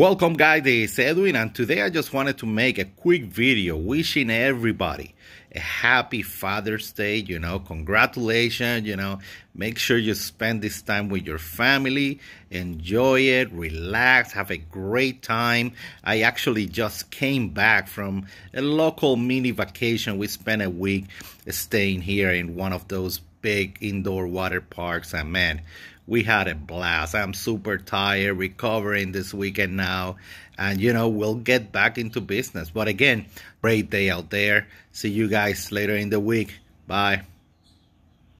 Welcome guys, this is Edwin and today I just wanted to make a quick video wishing everybody a happy Father's Day, you know, congratulations, you know, make sure you spend this time with your family, enjoy it, relax, have a great time. I actually just came back from a local mini vacation. We spent a week staying here in one of those big indoor water parks and man, we had a blast. I'm super tired, recovering this weekend now. And, you know, we'll get back into business. But again, great day out there. See you guys later in the week. Bye.